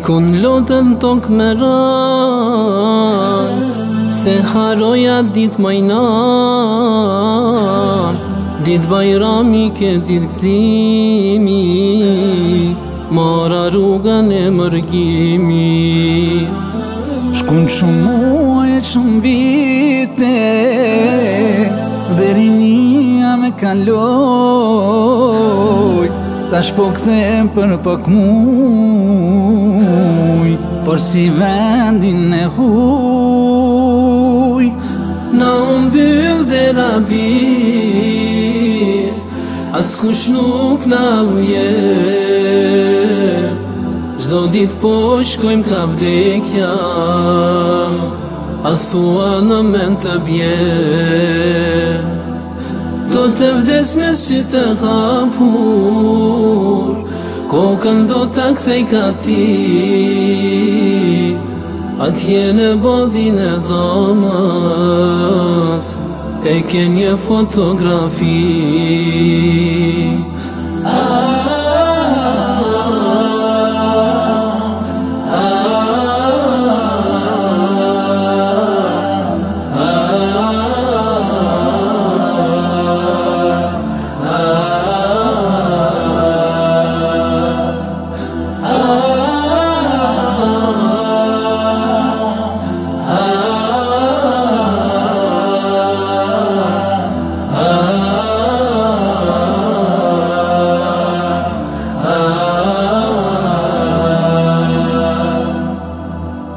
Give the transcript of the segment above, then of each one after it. Ikon lotën tok me ra Se haroja dit majnar Dit bajrami ke dit gzimi Mara rrugën e mërgimi Shkun shumë muaj e shumë vite Dhe rinia me kaloj Ta shpo këthem për pak muaj si vendin e huj Na unë bëll dhe na bir As kush nuk na uje Zdo dit po shkojmë ka vdekja A thua në mend të bje Do të vdes me sy të hapur Kokën do të kthej ka ti Atje në badhin e dhamas E ke një fotografi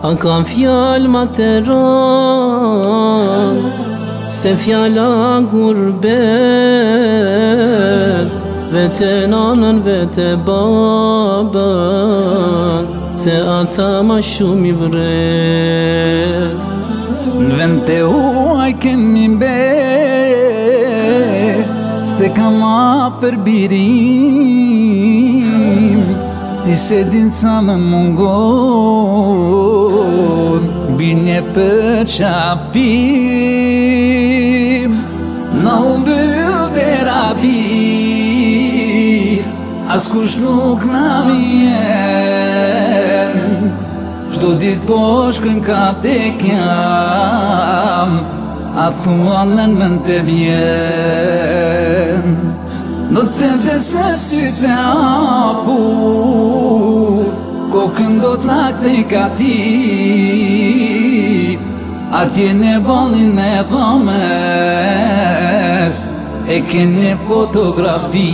A kam fjal ma të ran Se fjala gurbet Vete nanën, vete babën Se ata ma shumë i vret Në vend të huaj kemi mbe Ste kam a përbirim Ti se din sa me mungon mi një përqafim Në mbëll dhe rabir As kush nuk në mjen Shdo dit po shkën ka të kjam A të muanën më në të mjen Në të më të sve sy të apu Kokën do të lakë të i katim A tje në balin me përmes E kënë fotografi